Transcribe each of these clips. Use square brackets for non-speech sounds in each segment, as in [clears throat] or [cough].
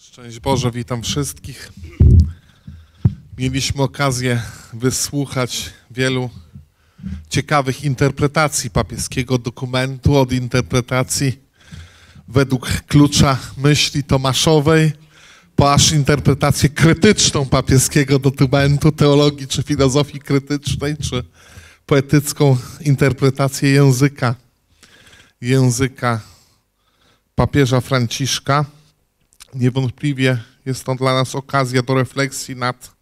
Szczęść Boże, witam wszystkich. Mieliśmy okazję wysłuchać wielu ciekawych interpretacji papieskiego dokumentu, od interpretacji według klucza myśli Tomaszowej, po aż interpretację krytyczną papieskiego dokumentu, teologii czy filozofii krytycznej, czy poetycką interpretację języka, języka papieża Franciszka. Niewątpliwie jest to dla nas okazja do refleksji nad,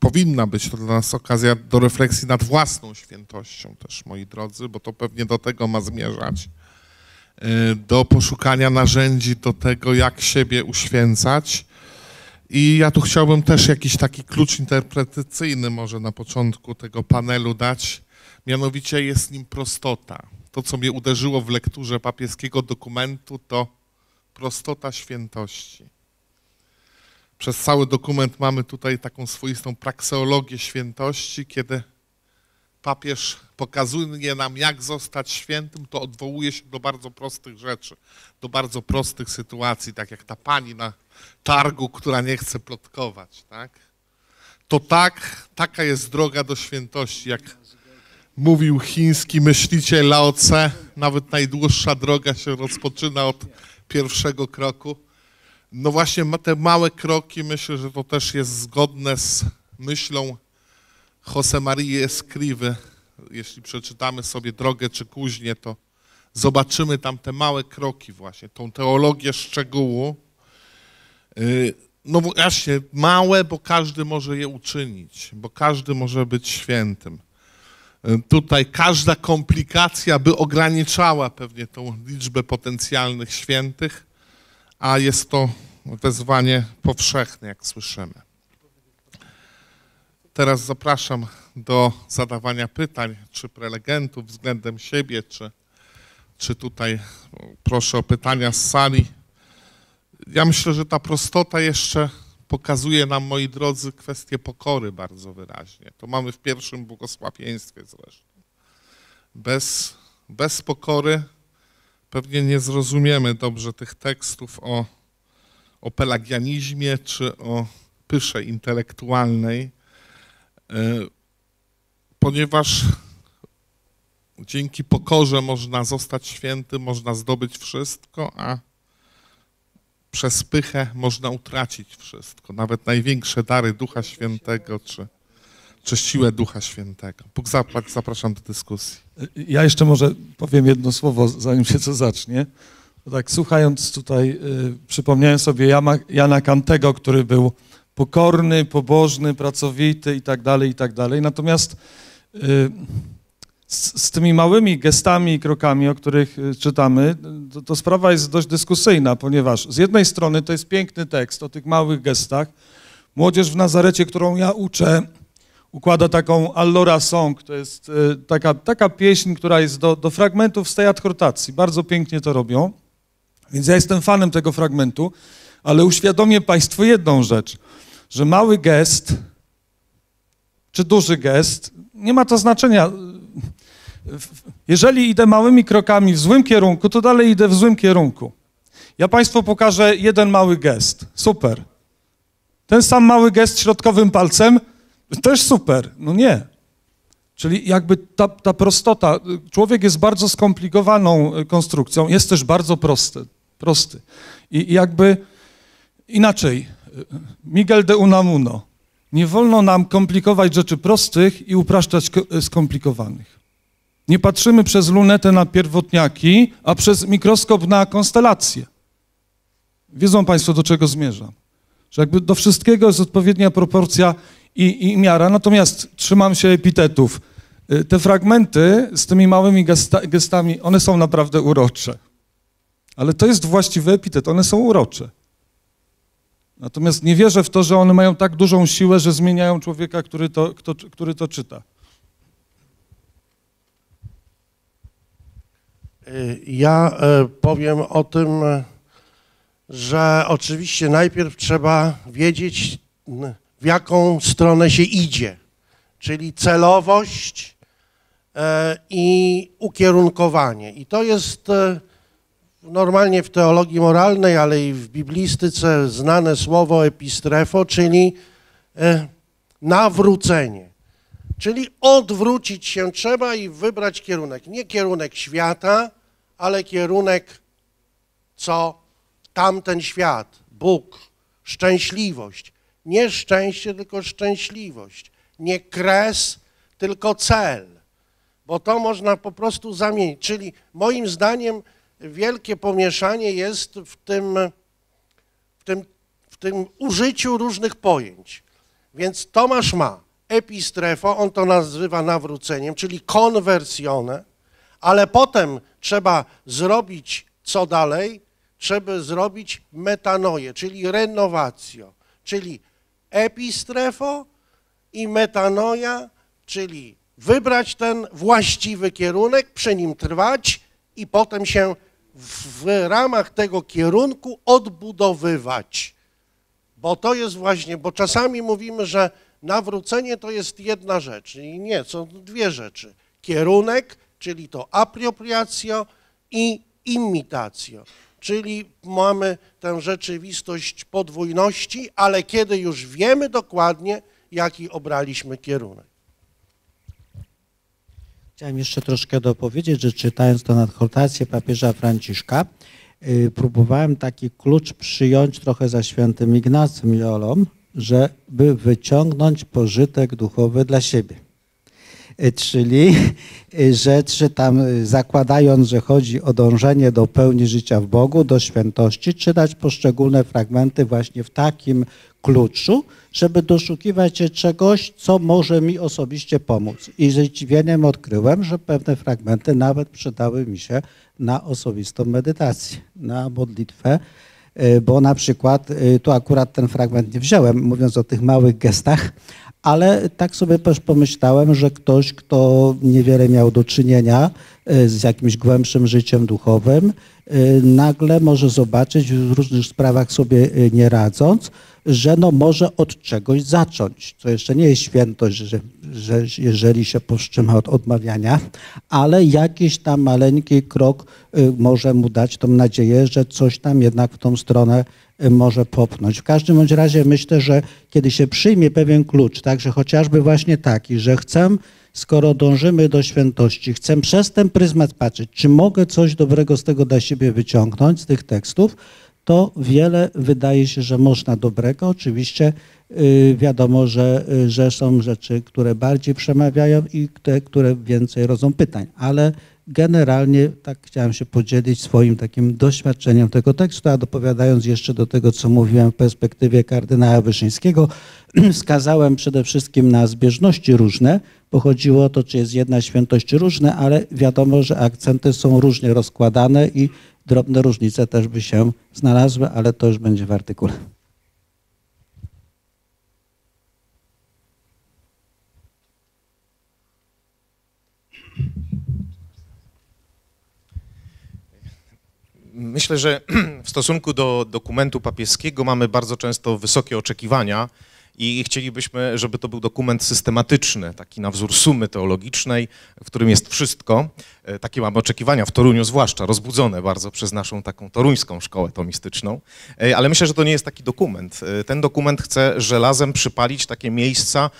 powinna być to dla nas okazja do refleksji nad własną świętością też, moi drodzy, bo to pewnie do tego ma zmierzać, y, do poszukania narzędzi do tego, jak siebie uświęcać. I ja tu chciałbym też jakiś taki klucz interpretacyjny może na początku tego panelu dać, mianowicie jest nim prostota. To, co mnie uderzyło w lekturze papieskiego dokumentu, to prostota świętości. Przez cały dokument mamy tutaj taką swoistą prakseologię świętości, kiedy papież pokazuje nam, jak zostać świętym, to odwołuje się do bardzo prostych rzeczy, do bardzo prostych sytuacji, tak jak ta pani na targu, która nie chce plotkować, tak? To tak, taka jest droga do świętości, jak mówił chiński myśliciel Lao Tse, nawet najdłuższa droga się rozpoczyna od pierwszego kroku. No właśnie te małe kroki, myślę, że to też jest zgodne z myślą Jose Maria Escrivy. Jeśli przeczytamy sobie Drogę czy Kuźnię, to zobaczymy tam te małe kroki właśnie, tą teologię szczegółu. Y, no właśnie, małe, bo każdy może je uczynić, bo każdy może być świętym. Tutaj każda komplikacja by ograniczała pewnie tą liczbę potencjalnych świętych, a jest to wezwanie powszechne, jak słyszymy. Teraz zapraszam do zadawania pytań, czy prelegentów względem siebie, czy, czy tutaj proszę o pytania z sali. Ja myślę, że ta prostota jeszcze pokazuje nam, moi drodzy, kwestię pokory bardzo wyraźnie. To mamy w pierwszym błogosławieństwie zresztą. Bez, bez pokory pewnie nie zrozumiemy dobrze tych tekstów o, o pelagianizmie czy o pysze intelektualnej, e, ponieważ dzięki pokorze można zostać świętym, można zdobyć wszystko, a przez pychę można utracić wszystko, nawet największe dary Ducha Świętego czy, czy siłę Ducha Świętego. Bóg zapłać, zapraszam do dyskusji. Ja jeszcze może powiem jedno słowo, zanim się co zacznie. Tak słuchając tutaj, y, przypomniałem sobie Jana, Jana Kantego, który był pokorny, pobożny, pracowity i tak dalej, i tak dalej. Natomiast y, z, z, tymi małymi gestami i krokami, o których y, czytamy, to, to, sprawa jest dość dyskusyjna, ponieważ z jednej strony to jest piękny tekst o tych małych gestach. Młodzież w Nazarecie, którą ja uczę, układa taką Allora Song, to jest y, taka, taka pieśń, która jest do, do fragmentów z tej adhortacji. Bardzo pięknie to robią, więc ja jestem fanem tego fragmentu, ale uświadomię Państwu jedną rzecz, że mały gest czy duży gest, nie ma to znaczenia jeżeli idę małymi krokami w złym kierunku, to dalej idę w złym kierunku. Ja Państwu pokażę jeden mały gest. Super. Ten sam mały gest środkowym palcem, też super. No nie. Czyli jakby ta, ta prostota, człowiek jest bardzo skomplikowaną e, konstrukcją, jest też bardzo prosty. prosty. I, i jakby inaczej, e, Miguel de Unamuno, nie wolno nam komplikować rzeczy prostych i upraszczać e, skomplikowanych. Nie patrzymy przez lunetę na pierwotniaki, a przez mikroskop na konstelacje. Wiedzą Państwo, do czego zmierzam. Że jakby do wszystkiego jest odpowiednia proporcja i, i miara. Natomiast trzymam się epitetów. Y, te fragmenty z tymi małymi gesta, gestami, one są naprawdę urocze. Ale to jest właściwy epitet, one są urocze. Natomiast nie wierzę w to, że one mają tak dużą siłę, że zmieniają człowieka, który to, kto, który to czyta. Ja e, powiem o tym, że oczywiście najpierw trzeba wiedzieć, w jaką stronę się idzie, czyli celowość e, i ukierunkowanie. I to jest normalnie w teologii moralnej, ale i w biblistyce znane słowo epistrefo, czyli nawrócenie. Czyli odwrócić się trzeba i wybrać kierunek. Nie kierunek świata, ale kierunek, co tamten świat, Bóg, szczęśliwość. Nie szczęście, tylko szczęśliwość. Nie kres, tylko cel. Bo to można po prostu zamienić. Czyli moim zdaniem wielkie pomieszanie jest w tym, w tym, w tym użyciu różnych pojęć. Więc Tomasz ma epistrefo, on to nazywa nawróceniem, czyli konwersjonę, ale potem trzeba zrobić co dalej? Trzeba zrobić metanoję, czyli renowację, czyli epistrefo i metanoja, czyli wybrać ten właściwy kierunek, przy nim trwać i potem się w ramach tego kierunku odbudowywać. Bo to jest właśnie, bo czasami mówimy, że nawrócenie to jest jedna rzecz. I nie, są dwie rzeczy. Kierunek, czyli to apropriacja i imitacja. Czyli mamy tę rzeczywistość podwójności, ale kiedy już wiemy dokładnie, jaki obraliśmy kierunek. Chciałem jeszcze troszkę dopowiedzieć, że czytając tę adhortację papieża Franciszka, yy, próbowałem taki klucz przyjąć trochę za świętym Ignacym Jolą, żeby wyciągnąć pożytek duchowy dla siebie. Yy, czyli yy, rzeczy tam zakładając, że chodzi o dążenie do pełni życia w Bogu, do świętości, czytać poszczególne fragmenty właśnie w takim kluczu, żeby doszukiwać się czegoś, co może mi osobiście pomóc. I ze zdziwieniem odkryłem, że pewne fragmenty nawet przydały mi się na osobistą medytację, na modlitwę, bo na przykład, y, tu akurat ten fragment nie wziąłem, mówiąc o tych małych gestach, ale tak sobie też pomyślałem, że ktoś, kto niewiele miał do czynienia y, z jakimś głębszym życiem duchowym, nagle może zobaczyć w różnych sprawach sobie nie radząc, że no może od czegoś zacząć. To jeszcze nie jest świętość, że, że jeżeli się powstrzyma od odmawiania, ale jakiś tam maleńki krok y, może mu dać tą nadzieję, że coś tam jednak w tą stronę y, może popchnąć. W każdym bądź razie myślę, że kiedy się przyjmie pewien klucz, także chociażby właśnie taki, że chcę, skoro dążymy do świętości, chcę przez ten pryzmat patrzeć, czy mogę coś dobrego z tego dla siebie wyciągnąć, z tych tekstów, to wiele wydaje się, że można dobrego. Oczywiście y, wiadomo, że, y, że są rzeczy, które bardziej przemawiają i te, które więcej rodzą pytań, ale generalnie tak chciałem się podzielić swoim takim doświadczeniem tego tekstu, a dopowiadając jeszcze do tego, co mówiłem w perspektywie kardynała Wyszyńskiego, [clears throat] wskazałem przede wszystkim na zbieżności różne, bo chodziło o to, czy jest jedna świętość, czy różne, ale wiadomo, że akcenty są różnie rozkładane i drobne różnice też by się znalazły, ale to już będzie w artykule. Myślę, że [clears throat] w stosunku do dokumentu papieskiego mamy bardzo często wysokie oczekiwania i chcielibyśmy, żeby to był dokument systematyczny, taki na wzór sumy teologicznej, w którym jest wszystko. E, takie mamy oczekiwania w Toruniu zwłaszcza, rozbudzone bardzo przez naszą taką toruńską szkołę tomistyczną, e, ale myślę, że to nie jest taki dokument. E, ten dokument chce żelazem przypalić takie miejsca,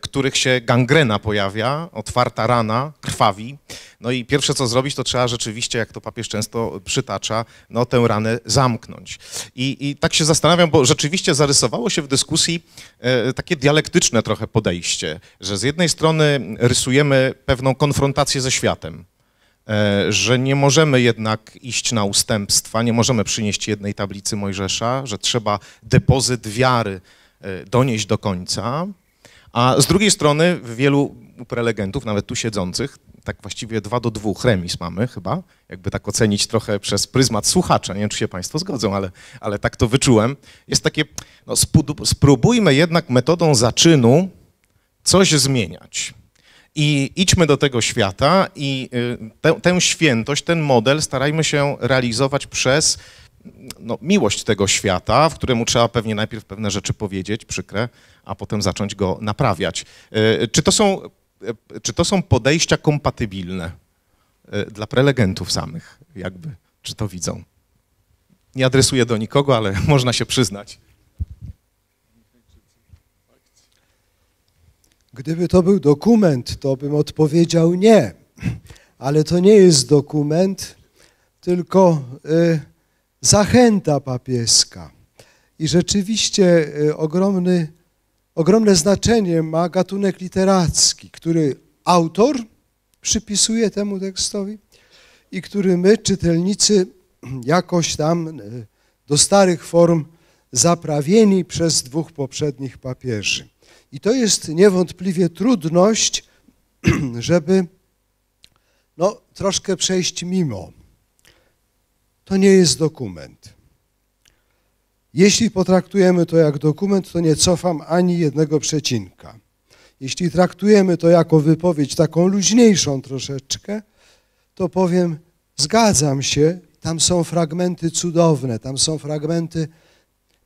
których się gangrena pojawia, otwarta rana, krwawi, no i pierwsze co zrobić, to trzeba rzeczywiście, jak to papież często przytacza, no tę ranę zamknąć. I, i tak się zastanawiam, bo rzeczywiście zarysowało się w dyskusji e, takie dialektyczne trochę podejście, że z jednej strony rysujemy pewną konfrontację ze światem, e, że nie możemy jednak iść na ustępstwa, nie możemy przynieść jednej tablicy Mojżesza, że trzeba depozyt wiary e, donieść do końca, a z drugiej strony wielu prelegentów, nawet tu siedzących, tak właściwie dwa do dwóch remis mamy chyba, jakby tak ocenić trochę przez pryzmat słuchacza. Nie wiem, czy się Państwo zgodzą, ale, ale tak to wyczułem. Jest takie, no spróbujmy jednak metodą zaczynu coś zmieniać. I idźmy do tego świata i y, tę, tę świętość, ten model starajmy się realizować przez no, miłość tego świata, w któremu trzeba pewnie najpierw pewne rzeczy powiedzieć, przykre, a potem zacząć go naprawiać. Y, czy to są czy to są podejścia kompatybilne e, dla prelegentów samych, jakby czy to widzą. Nie adresuję do nikogo, ale [laughs] można się przyznać. Gdyby to był dokument, to bym odpowiedział nie. Ale to nie jest dokument, tylko y, zachęta papieska. I rzeczywiście y, ogromny, ogromne znaczenie ma gatunek literacki, który autor przypisuje temu tekstowi i który my, czytelnicy, jakoś tam y, do starych form zaprawieni przez dwóch poprzednich papieży. I to jest niewątpliwie trudność, [clears throat] żeby no, troszkę przejść mimo. To nie jest dokument. Jeśli potraktujemy to jak dokument, to nie cofam ani jednego przecinka. Jeśli traktujemy to jako wypowiedź taką luźniejszą troszeczkę, to powiem, zgadzam się, tam są fragmenty cudowne, tam są fragmenty,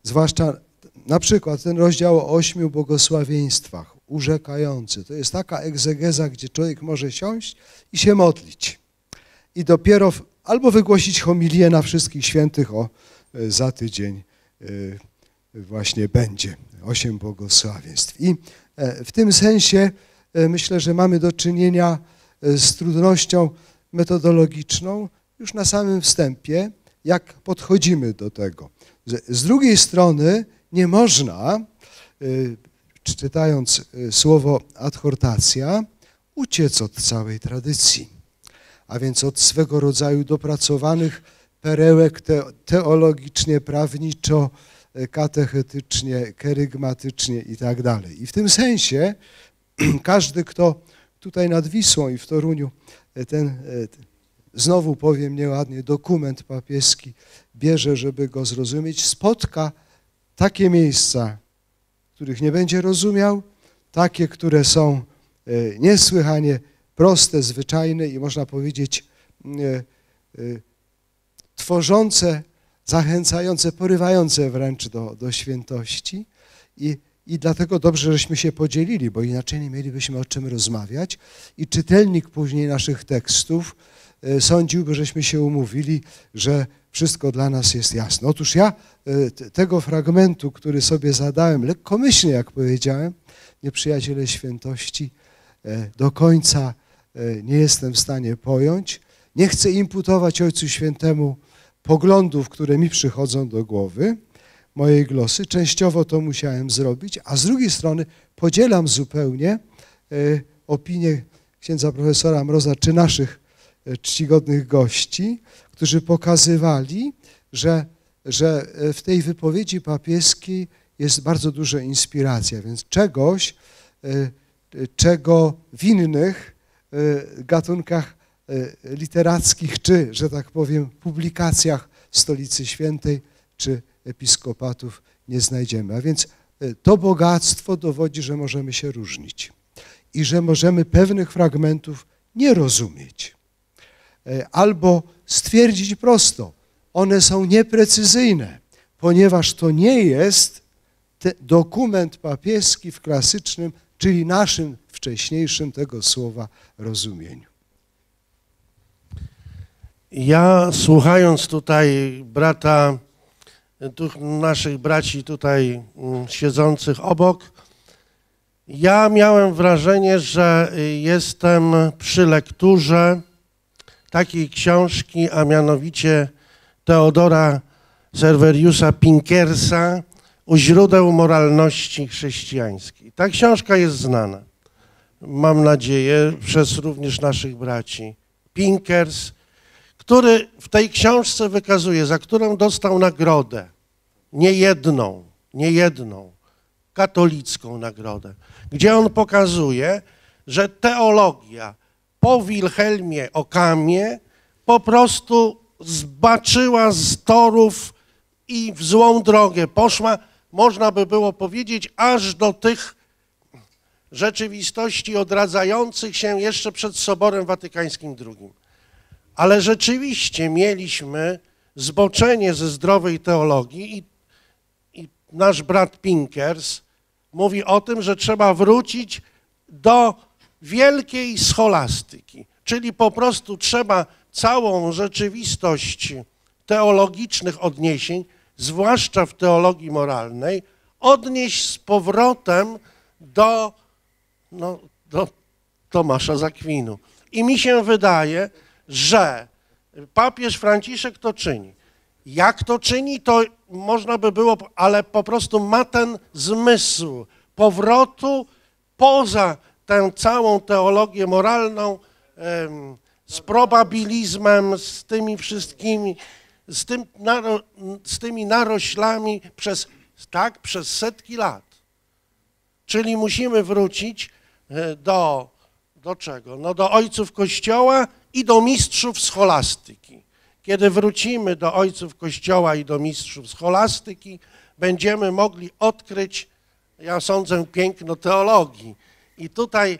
zwłaszcza na przykład ten rozdział o ośmiu błogosławieństwach, urzekający. To jest taka egzegeza, gdzie człowiek może siąść i się modlić. I dopiero w, albo wygłosić homilię na wszystkich świętych, o e, za tydzień właśnie będzie osiem błogosławieństw. I e, w tym sensie myślę, że mamy do czynienia z trudnością metodologiczną już na samym wstępie, jak podchodzimy do tego. Z drugiej strony nie można, y, czytając y, słowo adhortacja, uciec od całej tradycji, a więc od swego rodzaju dopracowanych perełek teologicznie, prawniczo, y, katechetycznie, kerygmatycznie i tak dalej. I w tym sensie [clears throat] każdy, kto tutaj nad Wisłą i w Toruniu ten, znowu powiem nieładnie, dokument papieski bierze, żeby go zrozumieć, spotka takie miejsca, których nie będzie rozumiał, takie, które są e, niesłychanie proste, zwyczajne i można powiedzieć e, e, tworzące, zachęcające, porywające wręcz do, do świętości. I, I dlatego dobrze, żeśmy się podzielili, bo inaczej nie mielibyśmy o czym rozmawiać. I czytelnik później naszych tekstów sądziłby, żeśmy się umówili, że wszystko dla nas jest jasne. Otóż ja e, tego fragmentu, który sobie zadałem, lekkomyślnie, jak powiedziałem, nieprzyjaciele świętości, e, do końca e, nie jestem w stanie pojąć. Nie chcę imputować Ojcu Świętemu poglądów, które mi przychodzą do głowy, mojej glosy. Częściowo to musiałem zrobić, a z drugiej strony podzielam zupełnie opinię księdza profesora Mroza czy naszych czcigodnych gości, którzy pokazywali, że, że w tej wypowiedzi papieskiej jest bardzo duża inspiracja, więc czegoś, e, czego w innych e, gatunkach e, literackich, czy, że tak powiem, publikacjach Stolicy Świętej, czy episkopatów nie znajdziemy. A więc to bogactwo dowodzi, że możemy się różnić i że możemy pewnych fragmentów nie rozumieć. Albo stwierdzić prosto, one są nieprecyzyjne, ponieważ to nie jest dokument papieski w klasycznym, czyli naszym wcześniejszym tego słowa rozumieniu. Ja słuchając tutaj brata, naszych braci tutaj mm, siedzących obok, ja miałem wrażenie, że jestem przy lekturze takiej książki, a mianowicie Teodora Serveriusa Pinkersa u źródeł moralności chrześcijańskiej. Ta książka jest znana, mam nadzieję, przez również naszych braci. Pinkers, który w tej książce wykazuje, za którą dostał nagrodę, nie jedną, nie jedną, katolicką nagrodę, gdzie on pokazuje, że teologia po Wilhelmie Okamie po prostu zbaczyła z torów i w złą drogę poszła, można by było powiedzieć, aż do tych rzeczywistości odradzających się jeszcze przed Soborem Watykańskim II. Ale rzeczywiście mieliśmy zboczenie ze zdrowej teologii i, i nasz brat Pinkers mówi o tym, że trzeba wrócić do wielkiej scholastyki, czyli po prostu trzeba całą rzeczywistość teologicznych odniesień, zwłaszcza w teologii moralnej, odnieść z powrotem do, no, do Tomasza Zakwinu. I mi się wydaje, że papież Franciszek to czyni. Jak to czyni, to można by było, ale po prostu ma ten zmysł powrotu poza tę całą teologię moralną, z probabilizmem, z tymi wszystkimi, z, tym, z tymi naroślami przez, tak, przez setki lat. Czyli musimy wrócić e, do, do czego? No do ojców Kościoła i do mistrzów scholastyki. Kiedy wrócimy do ojców Kościoła i do mistrzów scholastyki, będziemy mogli odkryć, ja sądzę, piękno teologii. I tutaj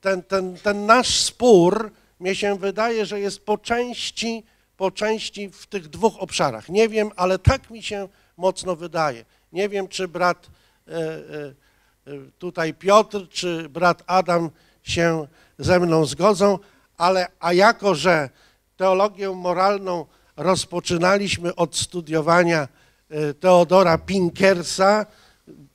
ten, ten, ten nasz spór, mnie się wydaje, że jest po części, po części w tych dwóch obszarach. Nie wiem, ale tak mi się mocno wydaje. Nie wiem, czy brat e, e, tutaj Piotr, czy brat Adam się ze mną zgodzą, ale a jako, że teologię moralną rozpoczynaliśmy od studiowania e, Teodora Pinkersa,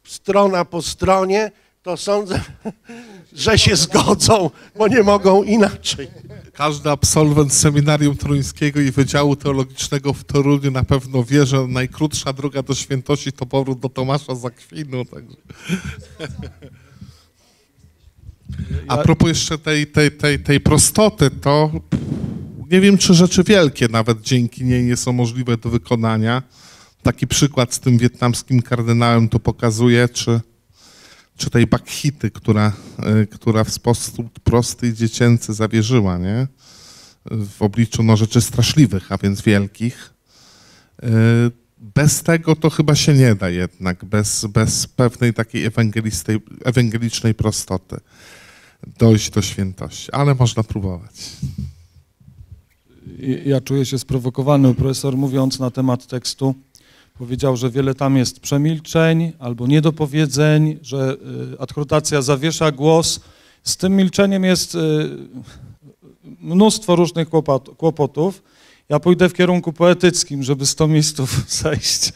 strona po stronie, to sądzę, [laughs] że się zgodzą, bo nie mogą inaczej. Każdy absolwent seminarium toruńskiego i Wydziału Teologicznego w Toruniu na pewno wie, że najkrótsza droga do świętości to powrót do Tomasza Zakwinu. Także. [laughs] A propos jeszcze tej, tej, tej, tej prostoty, to nie wiem, czy rzeczy wielkie nawet dzięki niej nie są możliwe do wykonania. Taki przykład z tym wietnamskim kardynałem to pokazuje, czy, czy tej Bakhity, która, y, która w sposób prosty i dziecięcy zawierzyła, nie? W obliczu no, rzeczy straszliwych, a więc wielkich. Y, Bez tego to chyba się nie da jednak, bez, bez pewnej takiej ewangelicznej prostoty dojść do świętości, ale można próbować. Ja czuję się sprowokowany. Profesor mówiąc na temat tekstu powiedział, że wiele tam jest przemilczeń albo niedopowiedzeń, że y, adhortacja zawiesza głos. Z tym milczeniem jest y, mnóstwo różnych kłopot- kłopotów. Ja pójdę w kierunku poetyckim, żeby z miejsców [laughs] zejść.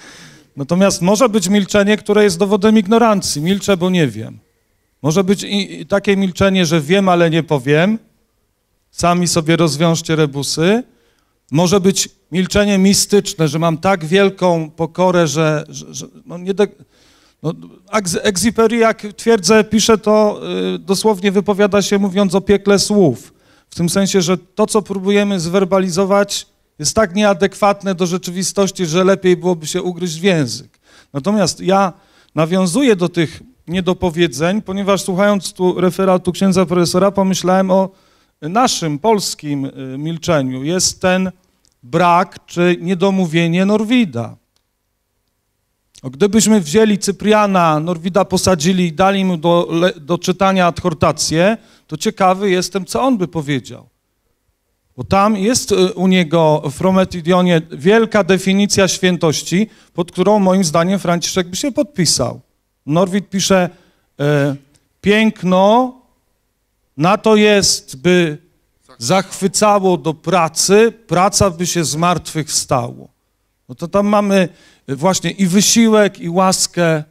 Natomiast może być milczenie, które jest dowodem ignorancji. Milczę, bo nie wiem. Może być i, takie milczenie, że wiem, ale nie powiem. Sami sobie rozwiążcie rebusy. Może być milczenie mistyczne, że mam tak wielką pokorę, że, że, że no nie de, no, jak twierdzę, pisze to, y, dosłownie wypowiada się mówiąc o piekle słów. W tym sensie, że to, co próbujemy zwerbalizować, jest tak nieadekwatne do rzeczywistości, że lepiej byłoby się ugryźć w język. Natomiast ja nawiązuję do tych niedopowiedzeń, ponieważ słuchając tu referatu księdza profesora, pomyślałem o naszym polskim y, milczeniu. Jest ten brak czy niedomówienie Norwida. Gdybyśmy wzięli Cypriana, Norwida posadzili i dali mu do, do czytania adhortację, to ciekawy jestem, co on by powiedział. Bo tam jest y, u niego w Prometidionie wielka definicja świętości, pod którą moim zdaniem Franciszek by się podpisał. Norwid pisze, e, piękno na to jest, by zachwycało do pracy, praca by się z martwych stało. No to tam mamy właśnie i wysiłek, i łaskę,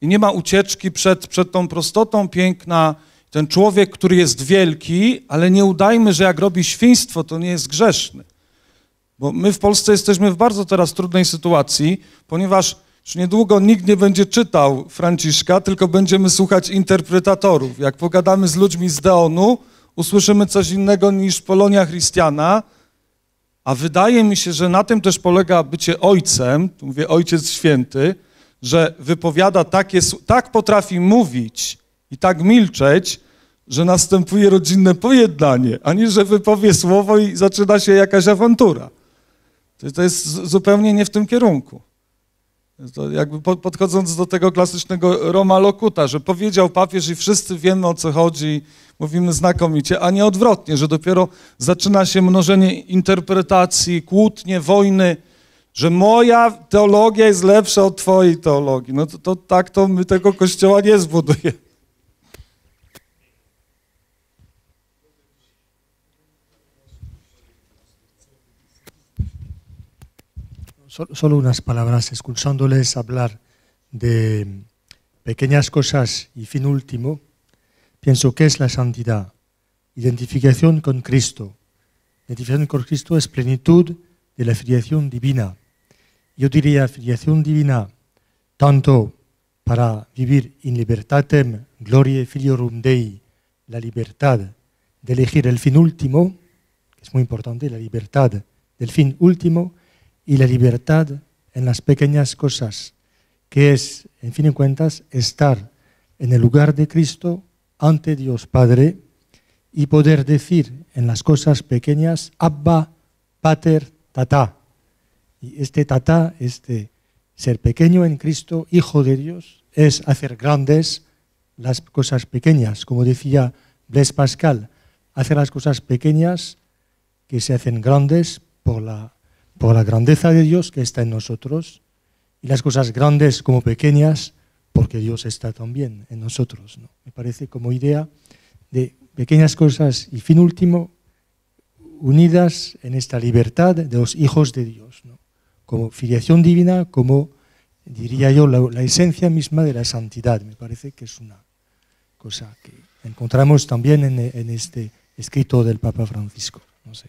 i nie ma ucieczki przed, przed tą prostotą piękna. Ten człowiek, który jest wielki, ale nie udajmy, że jak robi świństwo, to nie jest grzeszny. Bo my w Polsce jesteśmy w bardzo teraz trudnej sytuacji, ponieważ już niedługo nikt nie będzie czytał Franciszka, tylko będziemy słuchać interpretatorów. Jak pogadamy z ludźmi z Deonu, usłyszymy coś innego niż Polonia Christiana, a wydaje mi się, że na tym też polega bycie ojcem, tu mówię ojciec święty, że wypowiada takie, tak potrafi mówić i tak milczeć, że następuje rodzinne pojednanie, ani że wypowie słowo i zaczyna się jakaś awantura. To, jest zupełnie nie w tym kierunku. To jakby po- podchodząc do tego klasycznego Roma Lokuta, że powiedział papież i wszyscy wiemy o co chodzi, mówimy znakomicie, a nie odwrotnie, że dopiero zaczyna się mnożenie interpretacji, kłótnie, wojny, że moja teologia jest lepsza od twojej teologii. No to, to tak to my tego kościoła nie zbudujemy. Solo unas palabras, escuchándoles hablar de pequeñas cosas y fin último, pienso que es la santidad, identificación con Cristo. Identificación con Cristo es plenitud de la filiación divina. Yo diría filiación divina tanto para vivir in libertatem gloriae filiorum Dei, la libertad de elegir el fin último, que es muy importante, la libertad del fin último, y la libertad en las pequeñas cosas, que es, en fin de cuentas, estar en el lugar de Cristo ante Dios Padre y poder decir en las cosas pequeñas, Abba, Pater, Tata. Y este Tata, este ser pequeño en Cristo, hijo de Dios, es hacer grandes las cosas pequeñas. Como decía Blaise Pascal, hacer las cosas pequeñas que se hacen grandes por la, por la grandeza de Dios que está en nosotros y las cosas grandes como pequeñas porque Dios está también en nosotros. ¿no? Me parece como idea de pequeñas cosas y fin último unidas en esta libertad de los hijos de Dios, ¿no? como filiación divina, como diría yo la, la esencia misma de la santidad. Me parece que es una cosa que encontramos también en, en este escrito del Papa Francisco. No sé.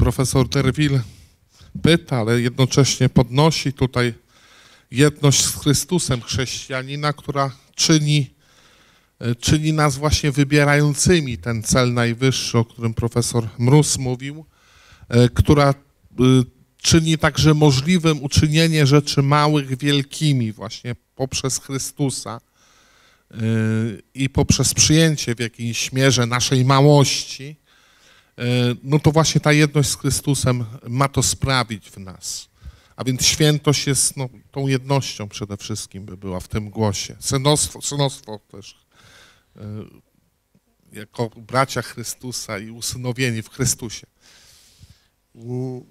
Profesor Derwil pyta, ale jednocześnie podnosi tutaj jedność z Chrystusem chrześcijanina, która czyni, e, czyni nas właśnie wybierającymi ten cel najwyższy, o którym profesor Mróz mówił, e, która y, czyni także możliwym uczynienie rzeczy małych wielkimi właśnie poprzez Chrystusa i poprzez przyjęcie w jakiejś mierze naszej małości, no to właśnie ta jedność z Chrystusem ma to sprawić w nas. A więc świętość jest no, tą jednością przede wszystkim by była w tym głosie. Synostwo, synostwo też y, jako bracia Chrystusa i usynowieni w Chrystusie.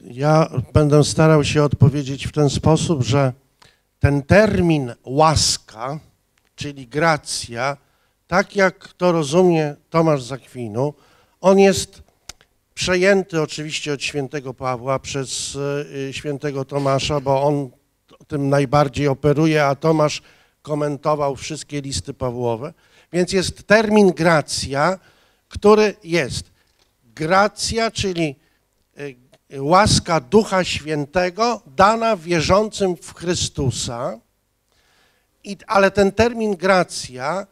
Ja będę starał się odpowiedzieć w ten sposób, że ten termin łaska, czyli gracja, tak jak to rozumie Tomasz z Akwinu, on jest przejęty oczywiście od świętego Pawła przez y, świętego Tomasza, bo on tym najbardziej operuje, a Tomasz komentował wszystkie listy Pawłowe. Więc jest termin gracja, który jest gracja, czyli y, łaska Ducha Świętego dana wierzącym w Chrystusa. I, ale ten termin gracja,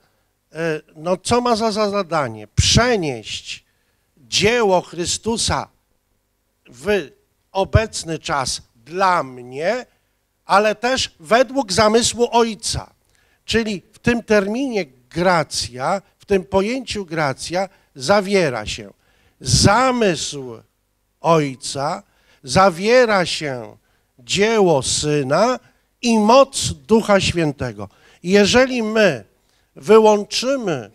y, no co ma za, za zadanie? Przenieść dzieło Chrystusa w obecny czas dla mnie, ale też według zamysłu Ojca. Czyli w tym terminie gracja, w tym pojęciu gracja zawiera się zamysł Ojca, zawiera się dzieło Syna i moc Ducha Świętego. Jeżeli my wyłączymy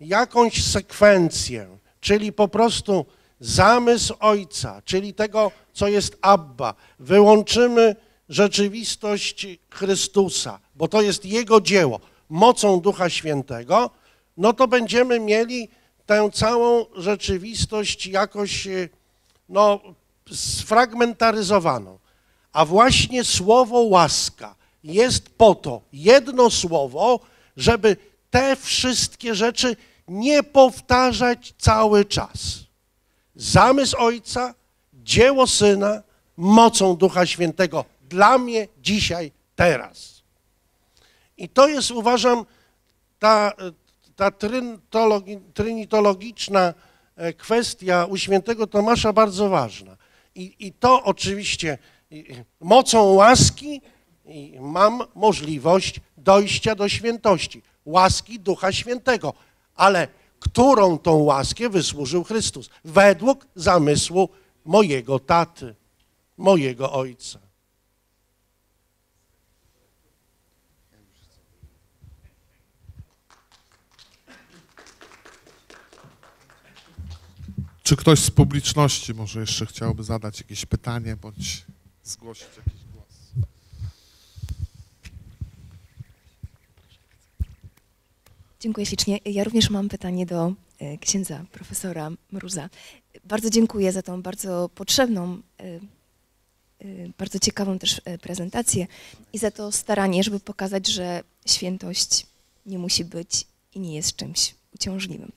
jakąś sekwencję, czyli po prostu zamysł Ojca, czyli tego, co jest Abba, wyłączymy rzeczywistość Chrystusa, bo to jest Jego dzieło, mocą Ducha Świętego, no to będziemy mieli tę całą rzeczywistość jakoś e, no, sfragmentaryzowaną. A właśnie słowo łaska jest po to, jedno słowo, żeby te wszystkie rzeczy nie powtarzać cały czas. Zamysł Ojca, dzieło Syna, mocą Ducha Świętego dla mnie dzisiaj, teraz. I to jest, uważam, ta, ta trynitologiczna e, kwestia u świętego Tomasza bardzo ważna. I, i to oczywiście mocą łaski mam możliwość dojścia do świętości, łaski Ducha Świętego. Ale którą tą łaskę wysłużył Chrystus? Według zamysłu mojego taty, mojego ojca. Czy ktoś z publiczności może jeszcze chciałby zadać jakieś pytanie bądź zgłosić jakiś głos? Dziękuję ślicznie. Ja również mam pytanie do e, księdza profesora Mruza. Bardzo dziękuję za tą bardzo potrzebną e, e, bardzo ciekawą też prezentację i za to staranie, żeby pokazać, że świętość nie musi być i nie jest czymś uciążliwym.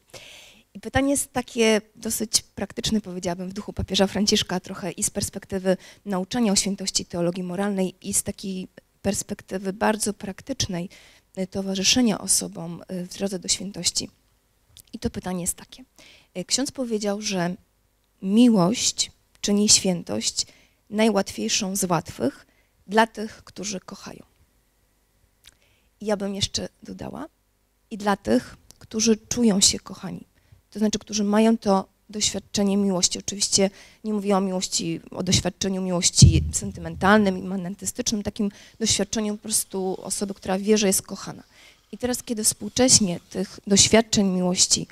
I pytanie jest takie dosyć praktyczne, powiedziałabym, w duchu papieża Franciszka, trochę i z perspektywy nauczania o świętości teologii moralnej, i z takiej perspektywy bardzo praktycznej towarzyszenia osobom y, w drodze do świętości. I to pytanie jest takie. Y, Ksiądz powiedział, że miłość czyni świętość najłatwiejszą z łatwych dla tych, którzy kochają. I ja bym jeszcze dodała, i dla tych, którzy czują się kochani to znaczy, którzy mają to doświadczenie miłości. Oczywiście nie mówię o miłości, o doświadczeniu miłości sentymentalnym, immanentystycznym, takim doświadczeniu po prostu osoby, która wie, że jest kochana. I teraz, kiedy współcześnie tych doświadczeń miłości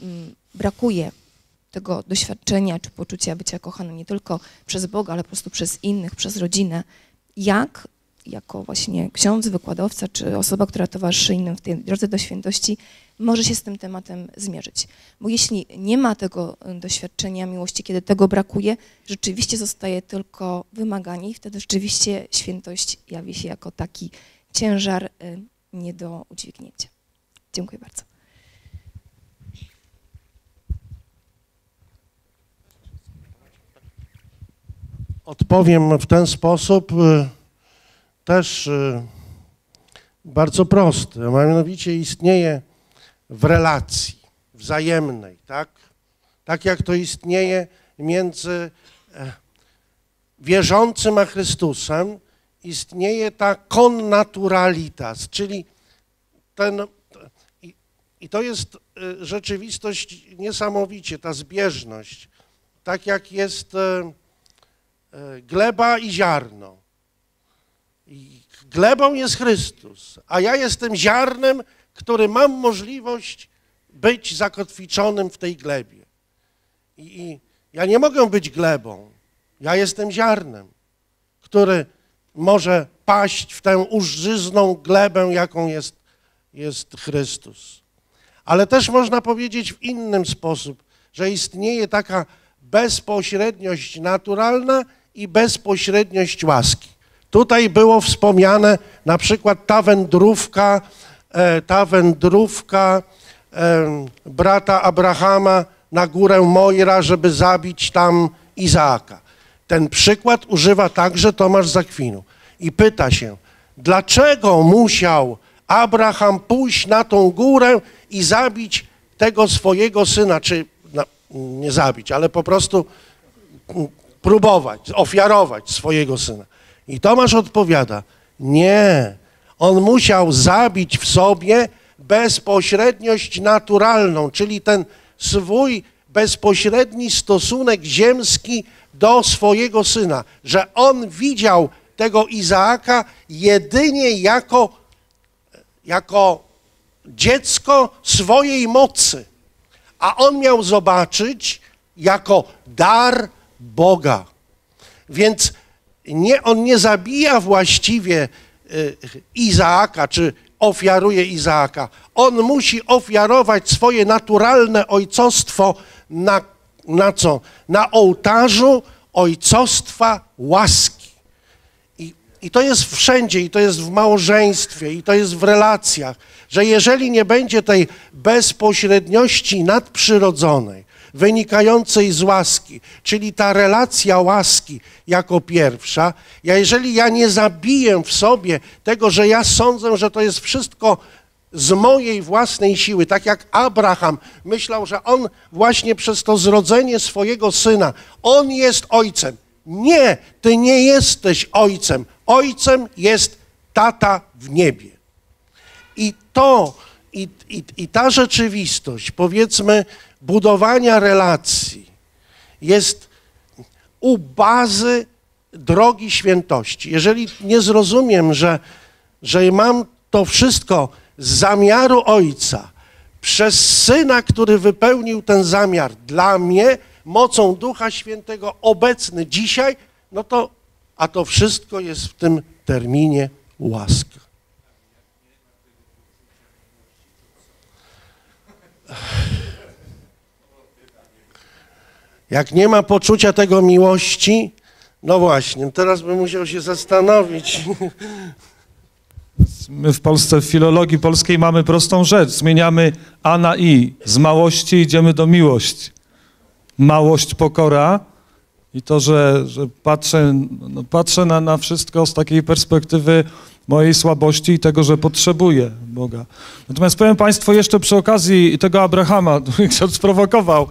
mm, brakuje, tego doświadczenia czy poczucia bycia kochanym nie tylko przez Boga, ale po prostu przez innych, przez rodzinę, jak jako właśnie ksiądz, wykładowca, czy osoba, która towarzyszy innym w tej drodze do świętości, może się z tym tematem zmierzyć. Bo jeśli nie ma tego y, doświadczenia miłości, kiedy tego brakuje, rzeczywiście zostaje tylko wymaganie i wtedy rzeczywiście świętość jawi się jako taki ciężar y, nie do udźwignięcia. Dziękuję bardzo. Odpowiem w ten sposób y, też y, bardzo prosty, a mianowicie istnieje w relacji wzajemnej, tak? Tak jak to istnieje między e, wierzącym a Chrystusem, istnieje ta connaturalitas, czyli ten, i, i to jest e, rzeczywistość niesamowicie, ta zbieżność, tak jak jest e, gleba i ziarno. Glebą jest Chrystus, a ja jestem ziarnem, który mam możliwość być zakotwiczonym w tej glebie. I, I, ja nie mogę być glebą, ja jestem ziarnem, który może paść w tę użyzną glebę, jaką jest, jest Chrystus. Ale też można powiedzieć w innym sposób, że istnieje taka bezpośredniość naturalna i bezpośredniość łaski. Tutaj było wspomniane na przykład ta wędrówka, e, ta wędrówka e, brata Abrahama na górę Mojra, żeby zabić tam Izaaka. Ten przykład używa także Tomasz Zakwinu i pyta się, dlaczego musiał Abraham pójść na tą górę i zabić tego swojego syna, czy no, nie zabić, ale po prostu próbować, ofiarować swojego syna. I Tomasz odpowiada, nie, on musiał zabić w sobie bezpośredniość naturalną, czyli ten swój bezpośredni stosunek ziemski do swojego syna, że on widział tego Izaaka jedynie jako, jako dziecko swojej mocy, a on miał zobaczyć jako dar Boga. Więc nie, on nie zabija właściwie y, Izaaka, czy ofiaruje Izaaka. On musi ofiarować swoje naturalne ojcostwo na, na co? Na ołtarzu ojcostwa łaski. I, I to jest wszędzie, i to jest w małżeństwie, i to jest w relacjach, że jeżeli nie będzie tej bezpośredniości nadprzyrodzonej, wynikającej z łaski, czyli ta relacja łaski jako pierwsza. Ja jeżeli ja nie zabiję w sobie tego, że ja sądzę, że to jest wszystko z mojej własnej siły, tak jak Abraham myślał, że on właśnie przez to zrodzenie swojego syna, on jest ojcem. Nie, ty nie jesteś ojcem. Ojcem jest tata w niebie. I to, i, i, i ta rzeczywistość, powiedzmy, budowania relacji jest u bazy drogi świętości. Jeżeli nie zrozumiem, że, że mam to wszystko z zamiaru Ojca, przez Syna, który wypełnił ten zamiar dla mnie, mocą Ducha Świętego obecny dzisiaj, no to, a to wszystko jest w tym terminie łaska. Jak nie ma poczucia tego miłości, No właśnie, teraz bym musiał się zastanowić. My w Polsce, w filologii polskiej mamy prostą rzecz. Zmieniamy a na i. Z małości idziemy do miłości. Małość, pokora i to, że, że patrzę, no patrzę na, na wszystko z takiej perspektywy mojej słabości i tego, że potrzebuję Boga. Natomiast powiem Państwu jeszcze przy okazji tego Abrahama, ksiądz sprowokował.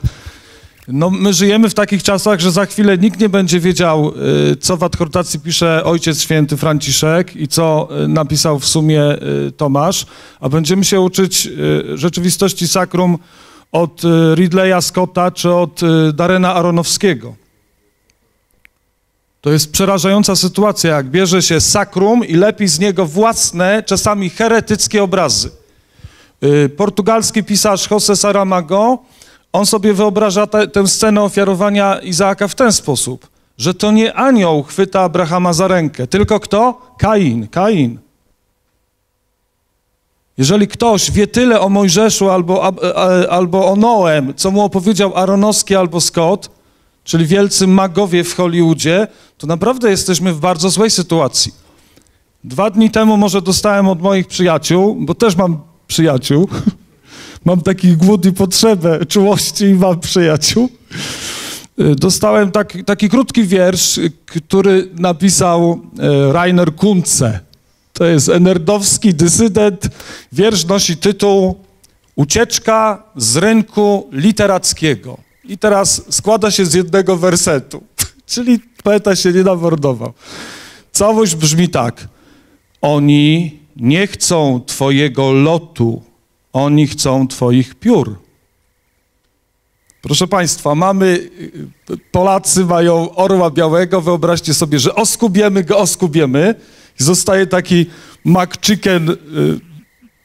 No, my żyjemy w takich czasach, że za chwilę nikt nie będzie wiedział, y, co w adhortacji pisze Ojciec Święty Franciszek i co y, napisał w sumie y, Tomasz, a będziemy się uczyć rzeczywistości sakrum od Ridleya Scotta czy od Darena Aronowskiego. To jest przerażająca sytuacja, jak bierze się sakrum i lepi z niego własne, czasami heretyckie obrazy. Portugalski pisarz José Saramago on sobie wyobraża te, tę scenę ofiarowania Izaaka w ten sposób, że to nie anioł chwyta Abrahama za rękę, tylko kto? Kain, Kain. Jeżeli ktoś wie tyle o Mojżeszu albo, albo o Noem, co mu opowiedział Aronowski albo Scott, czyli wielcy magowie w Hollywoodzie, to naprawdę jesteśmy w bardzo złej sytuacji. Dwa dni temu może dostałem od moich przyjaciół, bo też mam przyjaciół, [laughs] mam taki głód i potrzebę czułości i mam przyjaciół. Y, dostałem taki, taki krótki wiersz, który napisał y, Rainer Kunze. To jest enerdowski dysydent. Wiersz nosi tytuł Ucieczka z rynku literackiego. I teraz składa się z jednego wersetu, [laughs] czyli poeta się nie nawordował. Całość brzmi tak. Oni nie chcą Twojego lotu, oni chcą Twoich piór. Proszę Państwa, mamy, Polacy mają orła białego, wyobraźcie sobie, że oskubiemy go, oskubiemy zostaje taki McChicken y,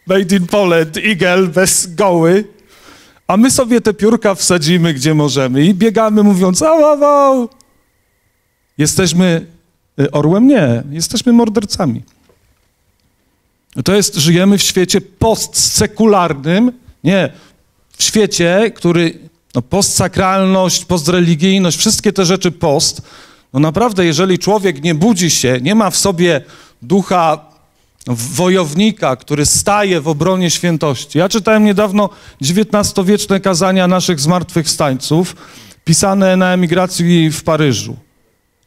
made in Poland, eagle, bez goły, a my sobie te piórka wsadzimy, gdzie możemy i biegamy mówiąc, au, au, au. Jesteśmy y, orłem? Nie, jesteśmy mordercami. To jest, żyjemy w świecie postsekularnym, nie, w świecie, który, no postsakralność, postreligijność, wszystkie te rzeczy post, no naprawdę, jeżeli człowiek nie budzi się, nie ma w sobie ducha wojownika, który staje w obronie świętości. Ja czytałem niedawno XIX-wieczne kazania naszych zmartwychwstańców, pisane na emigracji w Paryżu.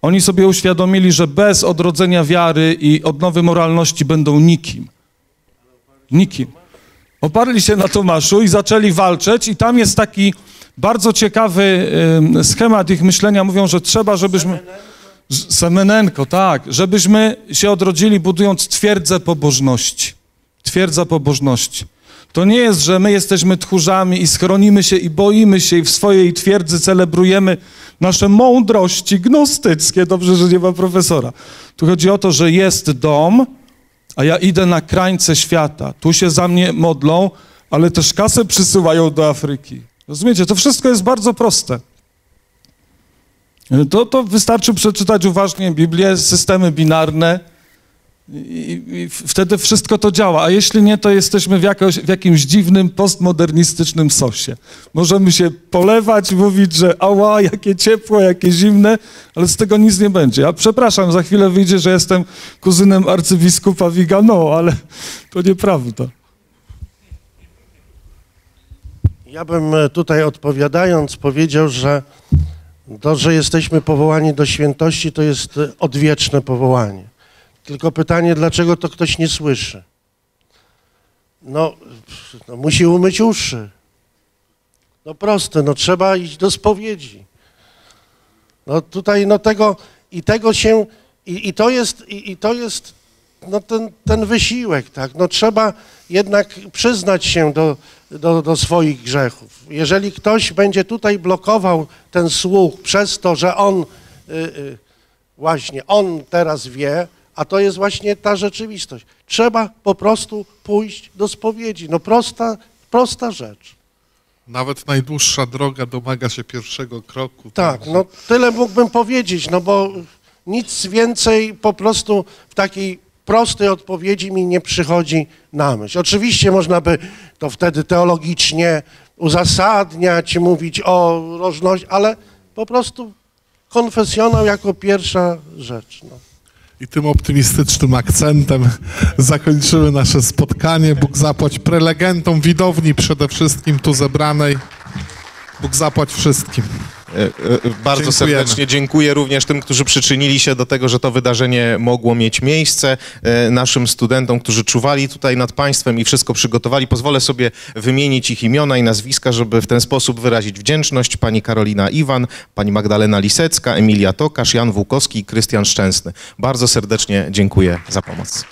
Oni sobie uświadomili, że bez odrodzenia wiary i odnowy moralności będą nikim. Nikim. Oparli się na Tomaszu i zaczęli walczyć i tam jest taki bardzo ciekawy schemat ich myślenia. Mówią, że trzeba, żebyśmy... Semenenko, tak. Żebyśmy się odrodzili budując twierdzę pobożności. Twierdza pobożności. To nie jest, że my jesteśmy tchórzami i schronimy się i boimy się i w swojej twierdzy celebrujemy nasze mądrości gnostyckie. Dobrze, że nie ma profesora. Tu chodzi o to, że jest dom, a ja idę na krańce świata. Tu się za mnie modlą, ale też kasę przysyłają do Afryki. Rozumiecie? To wszystko jest bardzo proste. To, to wystarczy przeczytać uważnie Biblię, systemy binarne i, i wtedy wszystko to działa. A jeśli nie, to jesteśmy w, jakoś, w jakimś dziwnym, postmodernistycznym sosie. Możemy się polewać, mówić, że ała, jakie ciepło, jakie zimne, ale z tego nic nie będzie. Ja przepraszam, za chwilę wyjdzie, że jestem kuzynem arcybiskupa Vigano, ale to nieprawda. Ja bym e, tutaj odpowiadając powiedział, że to, że jesteśmy powołani do świętości, to jest e, odwieczne powołanie. Tylko pytanie, dlaczego to ktoś nie słyszy? No, no musi umyć uszy. No proste, no trzeba iść do spowiedzi. No tutaj, no tego, i tego się, i, i to jest, i, i to jest, no ten, ten wysiłek, tak, no trzeba jednak przyznać się do, do, do swoich grzechów. Jeżeli ktoś będzie tutaj blokował ten słuch przez to, że on, y, y, właśnie, on teraz wie, a to jest właśnie ta rzeczywistość. Trzeba po prostu pójść do spowiedzi. No prosta, prosta rzecz. Nawet najdłuższa droga domaga się pierwszego kroku. Tak, no tyle mógłbym powiedzieć, no bo nic więcej po prostu w takiej prostej odpowiedzi mi nie przychodzi na myśl. Oczywiście można by to wtedy teologicznie uzasadniać, mówić o różności, ale po prostu konfesjonał jako pierwsza rzecz. No. I tym optymistycznym akcentem zakończymy nasze spotkanie. Bóg zapłać prelegentom widowni przede wszystkim tu zebranej. Bóg zapłać wszystkim. E, e, Bardzo Dziękujemy. serdecznie dziękuję również tym, którzy przyczynili się do tego, że to wydarzenie mogło mieć miejsce. E, Naszym studentom, którzy czuwali tutaj nad państwem i wszystko przygotowali. Pozwolę sobie wymienić ich imiona i nazwiska, żeby w ten sposób wyrazić wdzięczność. Pani Karolina Iwan, pani Magdalena Lisecka, Emilia Tokarz, Jan Włukowski i Krystian Szczęsny. Bardzo serdecznie dziękuję za pomoc.